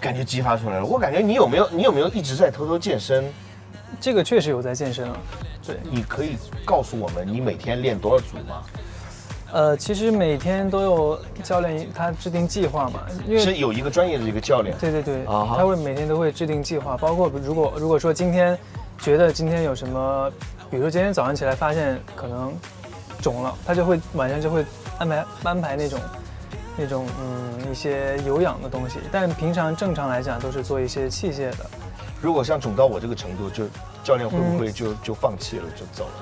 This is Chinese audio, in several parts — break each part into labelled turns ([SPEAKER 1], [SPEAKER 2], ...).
[SPEAKER 1] 感觉激发出来了。我感觉你有没有你有没有一直在偷偷健身？
[SPEAKER 2] 这个确实有在健身啊。对，
[SPEAKER 1] 你可以告诉我们你每天练多少组吗？
[SPEAKER 2] 呃，其实每天都有教练他制定计划嘛，因为
[SPEAKER 1] 是有一个专业的一个教练。
[SPEAKER 2] 对对对，他会每天都会制定计划，包括如果如果说今天觉得今天有什么，比如说今天早上起来发现可能肿了，他就会晚上就会安排安排那种那种嗯一些有氧的东西，但平常正常来讲都是做一些器械的，
[SPEAKER 1] 如果像肿到我这个程度，就教练会不
[SPEAKER 2] 嗯
[SPEAKER 1] 会就、就放弃了就走了？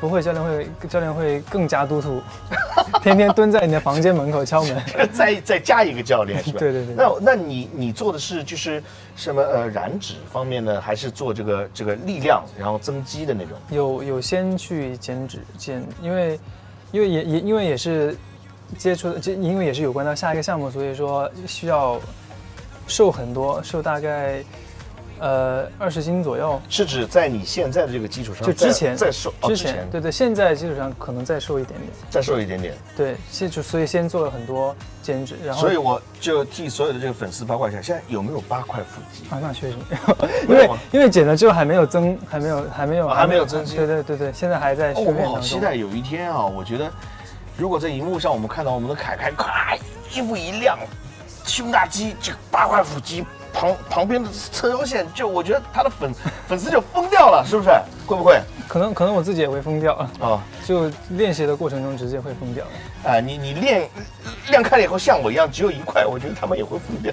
[SPEAKER 2] 不会教练会教练会更加督促，天天蹲在你的房间门口敲门。
[SPEAKER 1] 再再加一个教练是吧？
[SPEAKER 2] 对对对
[SPEAKER 1] 那那你你做的是就是什么呃燃脂方面呢，还是做这个这个力量然后增肌的那种？
[SPEAKER 2] 有有先去减脂减，因为因为也也因为也是接触的，这因为也是有关到下一个项目，所以说需要瘦很多，瘦大概呃二十斤左右。
[SPEAKER 1] 是指在你现在的这个基础上，
[SPEAKER 2] 就之前
[SPEAKER 1] 再再瘦，哦
[SPEAKER 2] 之前对对，现在基础上可能再瘦一点点。
[SPEAKER 1] 再瘦一点点。
[SPEAKER 2] 对，现就所以先做了很多减脂，然后
[SPEAKER 1] 所以我就替所有的这个粉丝八卦一下，现在有没有八块腹肌？
[SPEAKER 2] 啊，那确实 因为因为减了之后还没有增，还没有还没有
[SPEAKER 1] 啊还没有增肌
[SPEAKER 2] 对对对对，现在还在
[SPEAKER 1] 哦，我。好期待有一天啊！我觉得，如果在荧幕上我们看到我们的凯凯，咔，衣服一亮，胸大肌，这个八块腹肌，旁旁边的侧腰线，就我觉得他的粉粉丝就疯掉了，是不是？会不会
[SPEAKER 2] 可能可能我自己也会疯掉，
[SPEAKER 1] 啊？
[SPEAKER 2] 就练习的过程中直接会疯掉。
[SPEAKER 1] 啊，你你练练开了以后，像我一样只有一块，我觉得他们也会疯掉。